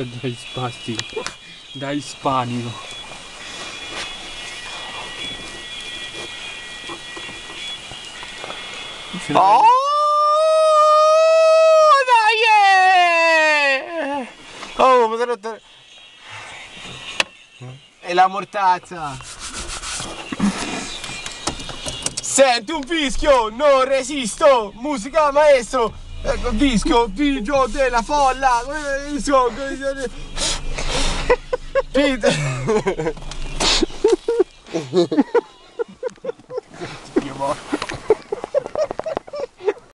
Questo è da spastico. Da ispanico. Oh! Dai! Oh, mi sono rotto. E la mortazza. Senti un fischio, non resisto. Musica maestro. Ecco, disco, figlio della folla, eh, disco, Peter. Io morto.